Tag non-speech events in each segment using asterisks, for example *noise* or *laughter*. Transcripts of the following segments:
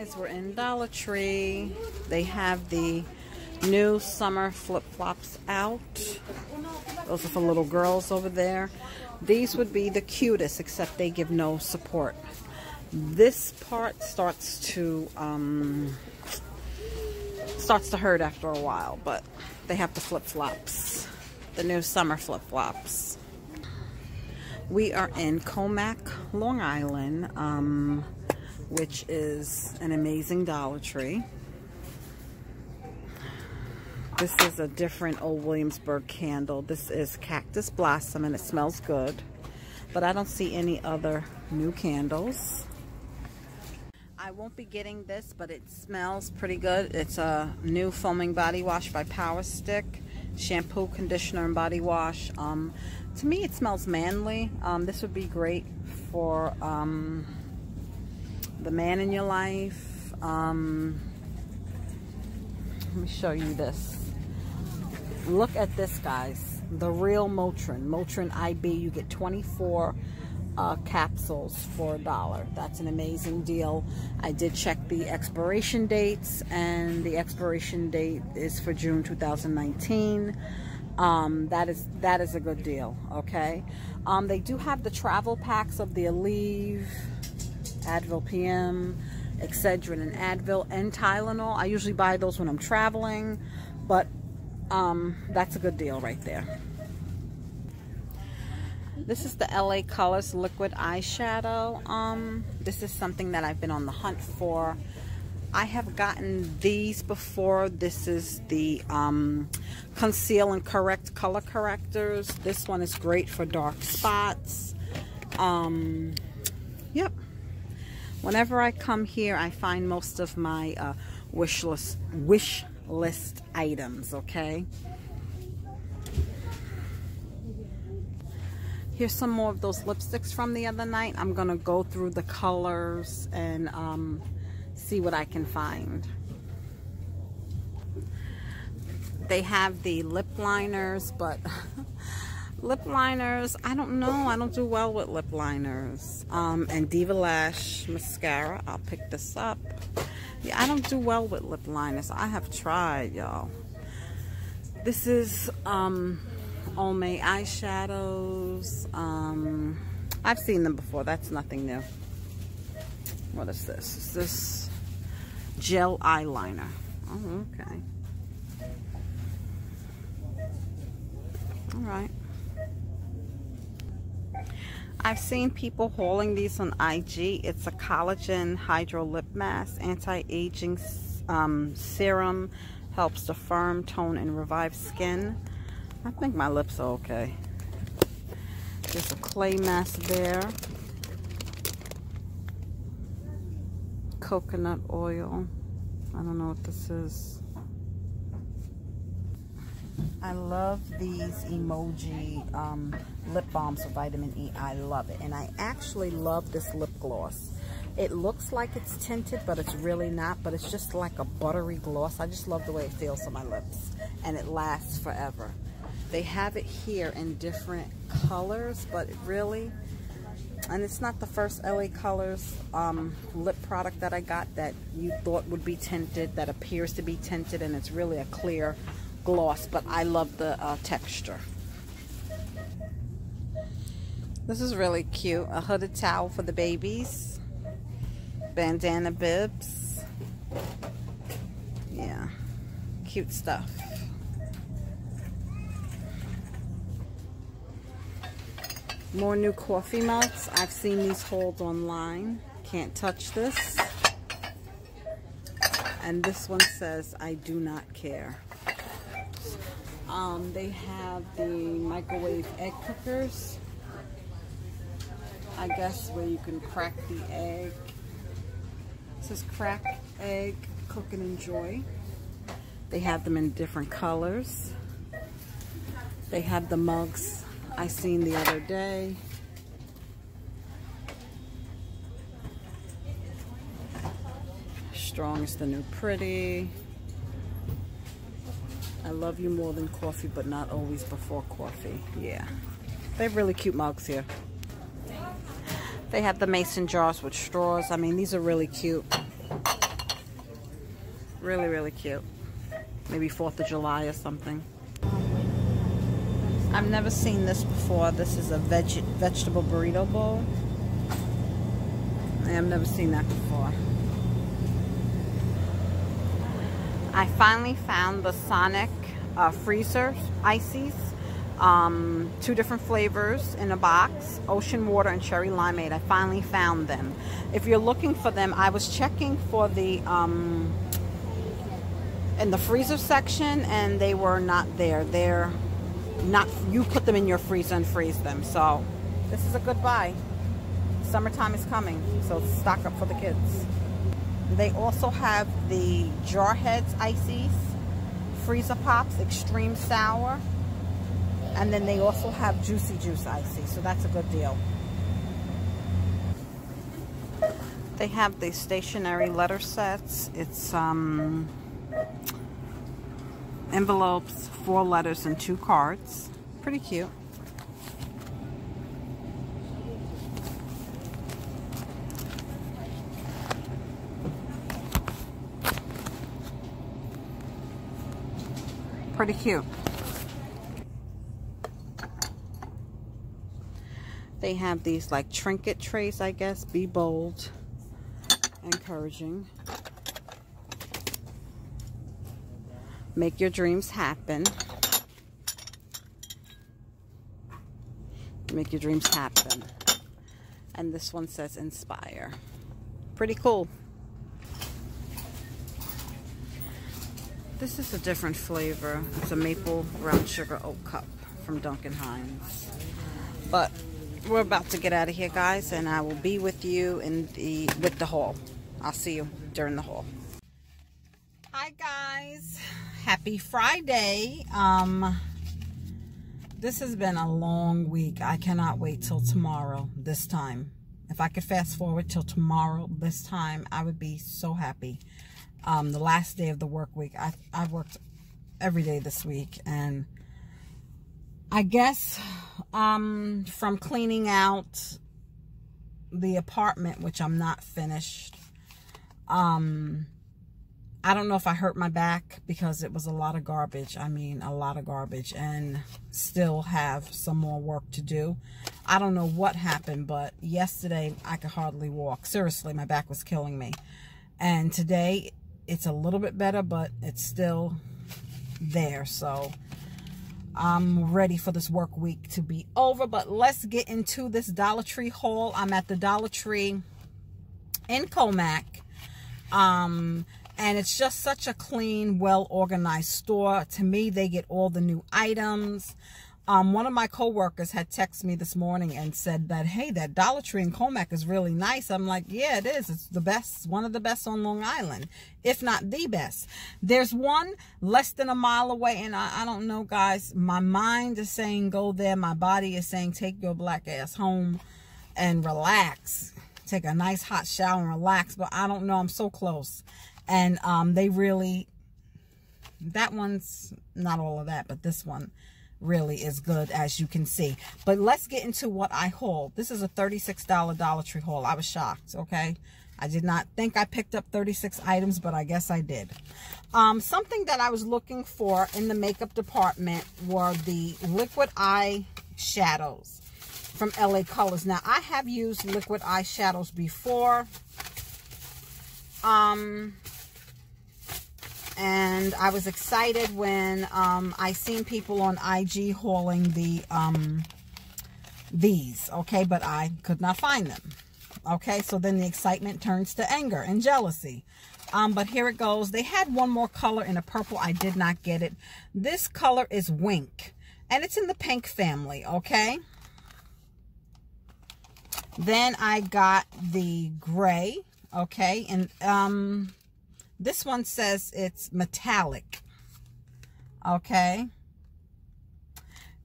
guys, we're in Dollar Tree. They have the new summer flip-flops out. Those are for little girls over there. These would be the cutest, except they give no support. This part starts to um, starts to hurt after a while, but they have the flip-flops, the new summer flip-flops. We are in Commack, Long Island. Um, which is an amazing Dollar Tree. This is a different Old Williamsburg candle. This is Cactus Blossom and it smells good. But I don't see any other new candles. I won't be getting this, but it smells pretty good. It's a new foaming body wash by Power Stick. Shampoo, conditioner, and body wash. Um, to me, it smells manly. Um, this would be great for... Um, the man in your life. Um, let me show you this. Look at this, guys. The real Motrin. Motrin IB. You get 24 uh, capsules for a dollar. That's an amazing deal. I did check the expiration dates, and the expiration date is for June 2019. Um, that is that is a good deal. Okay. Um, they do have the travel packs of the Aleve Advil PM, Excedrin and Advil, and Tylenol. I usually buy those when I'm traveling, but um, that's a good deal right there. This is the LA Colors Liquid Eyeshadow. Um, this is something that I've been on the hunt for. I have gotten these before. This is the um, Conceal and Correct Color Correctors. This one is great for dark spots. Um. Whenever I come here, I find most of my uh, wish list, wish list items, okay? Here's some more of those lipsticks from the other night. I'm to go through the colors and um, see what I can find. They have the lip liners, but *laughs* lip liners. I don't know. I don't do well with lip liners. Um, and diva lash mascara i'll pick this up. Yeah i don't do well with lip liners. I have tried y'all. This is um Olme eyeshadows. Um i've seen them before. That's nothing new. What is this? Is this gel eyeliner? Oh okay. All right I've seen people hauling these on IG. It's a collagen hydro lip mask, anti-aging um, serum, helps to firm, tone, and revive skin. I think my lips are okay. There's a clay mask there. Coconut oil. I don't know what this is. I love these emoji um, lip balms with vitamin E. I love it. And I actually love this lip gloss. It looks like it's tinted, but it's really not. But it's just like a buttery gloss. I just love the way it feels on my lips. And it lasts forever. They have it here in different colors, but really, and it's not the first LA Colors um, lip product that I got that you thought would be tinted, that appears to be tinted, and it's really a clear gloss, but I love the uh, texture. This is really cute. A hooded towel for the babies. Bandana bibs. Yeah. Cute stuff. More new coffee mugs. I've seen these hold online. Can't touch this. And this one says, I do not care. Um, they have the microwave egg cookers. I guess where you can crack the egg. It says crack egg, cook and enjoy. They have them in different colors. They have the mugs I seen the other day. Strong is the new pretty. I love you more than coffee, but not always before coffee. Yeah. They have really cute mugs here. They have the mason jars with straws. I mean, these are really cute. Really, really cute. Maybe 4th of July or something. I've never seen this before. This is a veg vegetable burrito bowl. I've never seen that before. I finally found the Sonic uh, freezer ices. Um, two different flavors in a box, ocean water and cherry limeade. I finally found them. If you're looking for them, I was checking for the um, in the freezer section and they were not there. They're not, you put them in your freezer and freeze them. So this is a good buy. Summertime is coming, so stock up for the kids. They also have the Warheads Ices, Freezer Pops, Extreme Sour. And then they also have Juicy Juice Icy, so that's a good deal. They have the stationary letter sets. It's um, envelopes, four letters, and two cards. Pretty cute. Pretty cute. They have these like trinket trays, I guess. Be bold. Encouraging. Make your dreams happen. Make your dreams happen. And this one says inspire. Pretty cool. This is a different flavor. It's a maple brown sugar oat cup from Duncan Hines. But we're about to get out of here, guys, and I will be with you in the with the haul. I'll see you during the haul. Hi, guys happy Friday. Um, this has been a long week. I cannot wait till tomorrow, this time. If I could fast forward till tomorrow, this time, I would be so happy. Um, the last day of the work week. I, I've worked every day this week. And I guess um, from cleaning out the apartment, which I'm not finished, um, I don't know if I hurt my back because it was a lot of garbage. I mean, a lot of garbage and still have some more work to do. I don't know what happened, but yesterday I could hardly walk. Seriously, my back was killing me. And today it's a little bit better, but it's still there. So I'm ready for this work week to be over. But let's get into this Dollar Tree haul. I'm at the Dollar Tree in Commack. Um, and it's just such a clean, well-organized store. To me, they get all the new items. Um, one of my coworkers had texted me this morning and said that, hey, that Dollar Tree in Commack is really nice. I'm like, yeah, it is. It's the best, one of the best on Long Island, if not the best. There's one less than a mile away, and I, I don't know, guys. My mind is saying go there. My body is saying take your black ass home and relax. Take a nice hot shower and relax, but I don't know. I'm so close and um, they really that one's not all of that but this one really is good as you can see. But let's get into what I hauled this is a $36 Dollar Tree haul. I was shocked okay? I did not think I picked up 36 items but I guess I did. Um, something that I was looking for in the makeup department were the liquid eye shadows from LA Colors. Now I have used liquid eye shadows before. Um and I was excited when um, I seen people on IG hauling the um, these, okay, but I could not find them. Okay, so then the excitement turns to anger and jealousy. Um, but here it goes. They had one more color in a purple. I did not get it. This color is Wink, and it's in the pink family, okay? Then I got the gray, okay, and um, this one says it's metallic. Okay.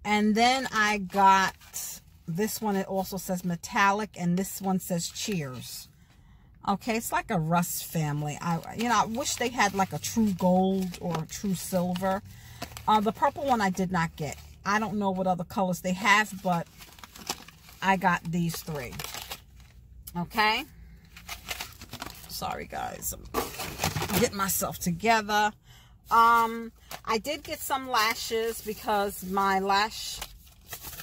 And then I got this one. It also says metallic. And this one says cheers. Okay. It's like a rust family. I, you know, I wish they had like a true gold or true silver. Uh, the purple one I did not get. I don't know what other colors they have, but I got these three. Okay. sorry guys. Getting myself together. Um, I did get some lashes because my lash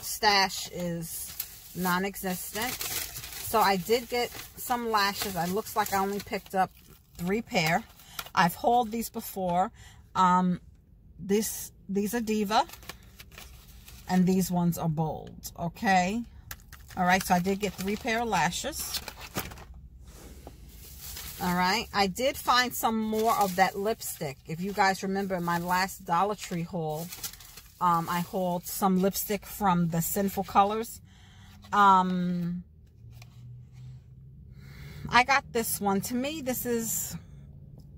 stash is non-existent. So I did get some lashes. It looks like I only picked up three pair. I've hauled these before. Um, this These are Diva. And these ones are Bold. Okay. All right. So I did get three pair of lashes. All right. I did find some more of that lipstick. If you guys remember my last Dollar Tree haul, um, I hauled some lipstick from the Sinful Colors. Um, I got this one. To me, this is,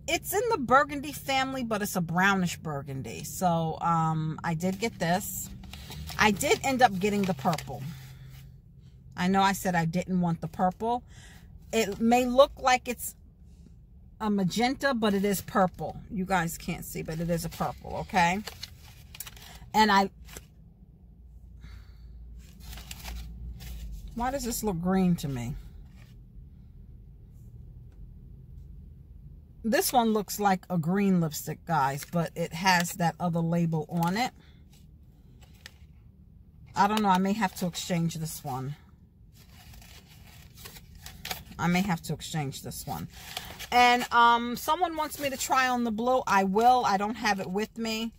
it's in the burgundy family, but it's a brownish burgundy. So, um, I did get this. I did end up getting the purple. I know I said I didn't want the purple. It may look like it's a magenta, but it is purple. You guys can't see, but it is a purple, okay? And I... Why does this look green to me? This one looks like a green lipstick, guys, but it has that other label on it. I don't know. I may have to exchange this one. I may have to exchange this one. And um, someone wants me to try on the blue. I will. I don't have it with me.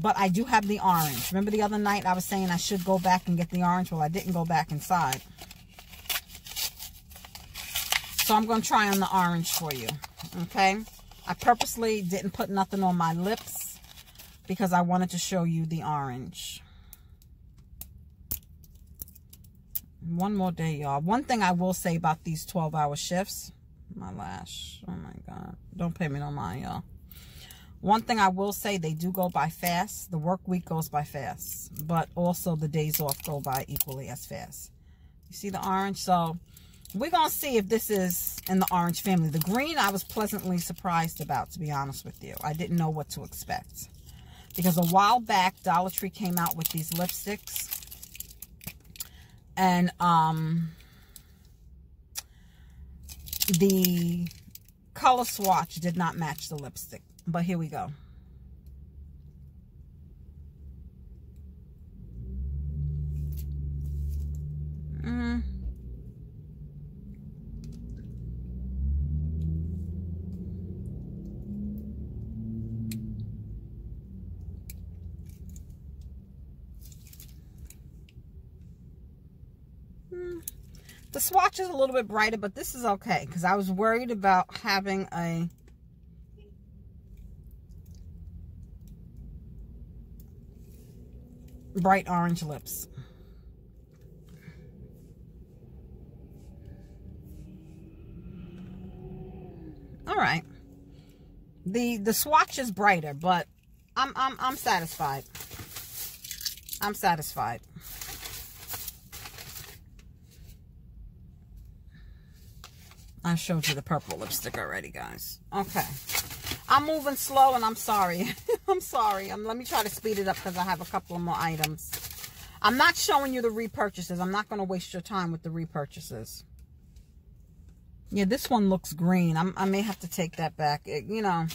But I do have the orange. Remember the other night I was saying I should go back and get the orange? Well, I didn't go back inside. So I'm going to try on the orange for you. Okay? I purposely didn't put nothing on my lips because I wanted to show you the orange. One more day, y'all. One thing I will say about these 12-hour shifts my lash. Oh my God. Don't pay me no mind, y'all. One thing I will say, they do go by fast. The work week goes by fast. But also the days off go by equally as fast. You see the orange? So we're going to see if this is in the orange family. The green I was pleasantly surprised about, to be honest with you. I didn't know what to expect. Because a while back, Dollar Tree came out with these lipsticks. And, um the color swatch did not match the lipstick. But here we go. Mm. The swatch is a little bit brighter, but this is okay because I was worried about having a bright orange lips. All right. The the swatch is brighter, but I'm I'm I'm satisfied. I'm satisfied. I showed you the purple lipstick already, guys. Okay. I'm moving slow and I'm sorry. *laughs* I'm sorry. Um, let me try to speed it up because I have a couple more items. I'm not showing you the repurchases. I'm not going to waste your time with the repurchases. Yeah, this one looks green. I'm, i may have to take that back. It, you know.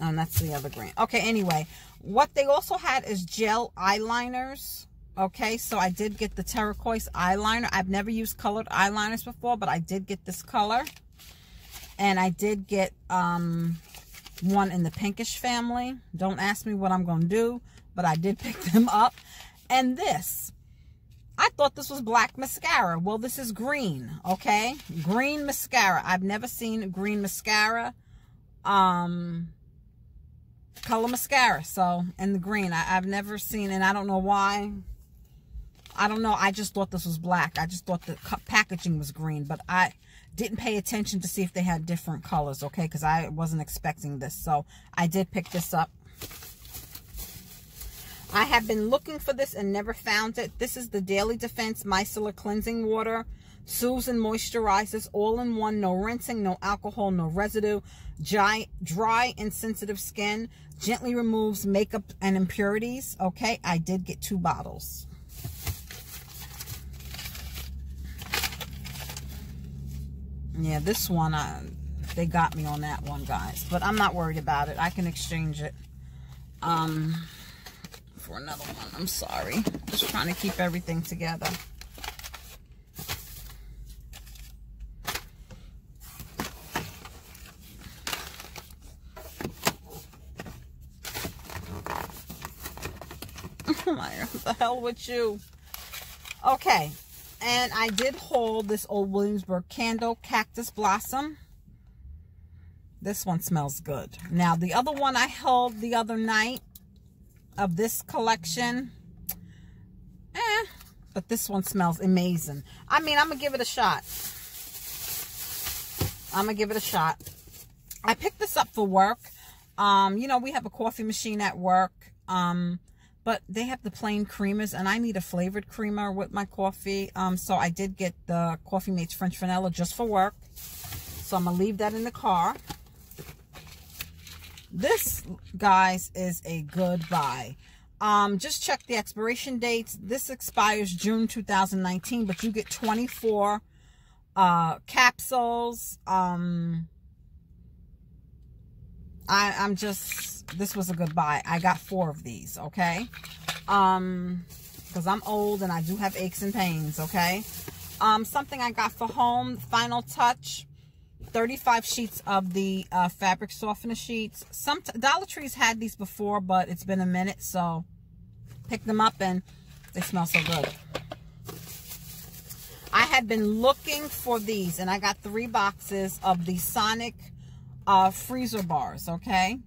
And that's the other green. Okay, anyway. What they also had is gel eyeliners. Okay, so I did get the turquoise eyeliner. I've never used colored eyeliners before, but I did get this color. And I did get um, one in the pinkish family. Don't ask me what I'm going to do, but I did *laughs* pick them up. And this, I thought this was black mascara. Well, this is green, okay? Green mascara. I've never seen green mascara. Um, color mascara. So, in the green. I, I've never seen, and I don't know why. I don't know. I just thought this was black. I just thought the packaging was green, but I didn't pay attention to see if they had different colors, okay? Because I wasn't expecting this. So I did pick this up. I have been looking for this and never found it. This is the Daily Defense Micellar Cleansing Water. Soothes and moisturizes all in one. No rinsing, no alcohol, no residue. Dry, dry and sensitive skin. Gently removes makeup and impurities. Okay, I did get two bottles. Yeah, this one, I, they got me on that one, guys. But I'm not worried about it. I can exchange it um, for another one. I'm sorry. Just trying to keep everything together. Oh my what the hell with you? Okay, and I did hold this old Williamsburg candle, Cactus Blossom. This one smells good. Now, the other one I held the other night of this collection, eh, but this one smells amazing. I mean, I'm going to give it a shot. I'm going to give it a shot. I picked this up for work. Um, you know, we have a coffee machine at work. Um, but they have the plain creamers and I need a flavored creamer with my coffee. Um, so I did get the Coffee Mates French Vanilla just for work. So I'm to leave that in the car. This, guys, is a good buy. Um, just check the expiration dates. This expires June 2019, but you get 24 uh, capsules. Um, I, I'm just, this was a good buy. I got four of these, okay? Um, because I'm old and I do have aches and pains, okay? Um, something I got for home, Final Touch, 35 sheets of the uh, fabric softener sheets. Some Dollar Tree's had these before, but it's been a minute, so pick them up and they smell so good. I had been looking for these, and I got three boxes of the Sonic uh, freezer bars, okay?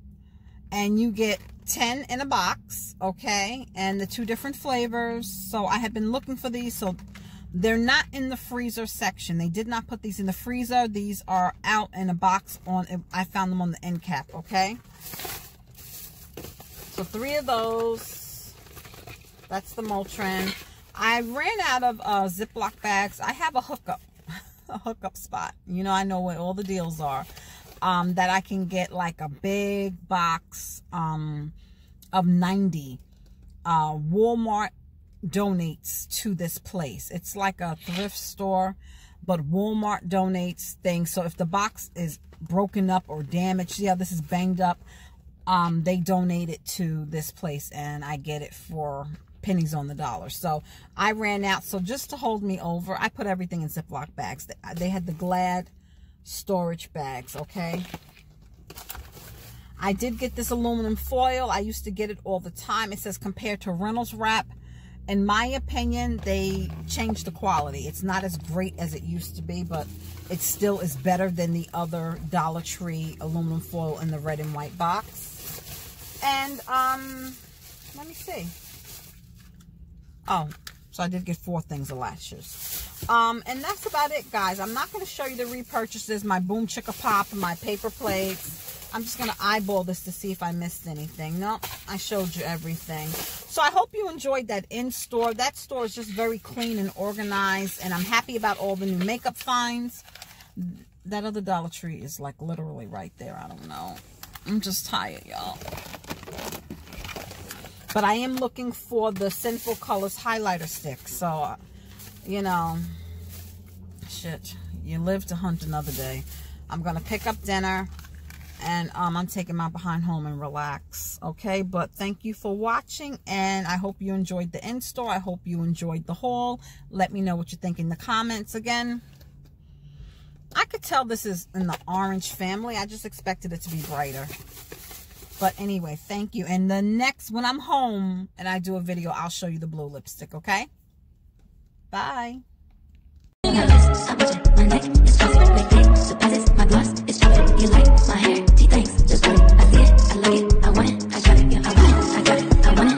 And you get 10 in a box, okay? And the two different flavors. So I had been looking for these. So they're not in the freezer section. They did not put these in the freezer. These are out in a box on, I found them on the end cap, okay? So three of those. That's the Motrin. I ran out of uh, Ziploc bags. I have a hookup, *laughs* a hookup spot. You know, I know where all the deals are um, that I can get like a big box um, of 90. Uh, Walmart donates to this place. It's like a thrift store, but Walmart donates things. So if the box is broken up or damaged, yeah, this is banged up, um, they donate it to this place and I get it for pennies on the dollar. So I ran out. So just to hold me over, I put everything in Ziploc bags. They had the Glad storage bags, okay? I did get this aluminum foil. I used to get it all the time. It says compared to Reynolds wrap. In my opinion, they changed the quality. It's not as great as it used to be, but it still is better than the other Dollar Tree aluminum foil in the red and white box. And, um, let me see. Oh, so I did get four things of lashes. Um, and that's about it, guys. I'm not going to show you the repurchases, my Boom Chicka Pop, my paper plates. I'm just going to eyeball this to see if I missed anything. No, I showed you everything. So I hope you enjoyed that in-store. That store is just very clean and organized, and I'm happy about all the new makeup finds. That other Dollar Tree is like literally right there. I don't know. I'm just tired, y'all. But I am looking for the Sinful Colors highlighter stick. So, uh, you know, shit, you live to hunt another day. I'm going to pick up dinner and um, I'm taking my behind home and relax. Okay, but thank you for watching and I hope you enjoyed the in-store. I hope you enjoyed the haul. Let me know what you think in the comments again. I could tell this is in the orange family. I just expected it to be brighter. But anyway, thank you. And the next, when I'm home and I do a video, I'll show you the blue lipstick, okay? Bye. I want it, I got it, yeah, I want it, I got it, I want it.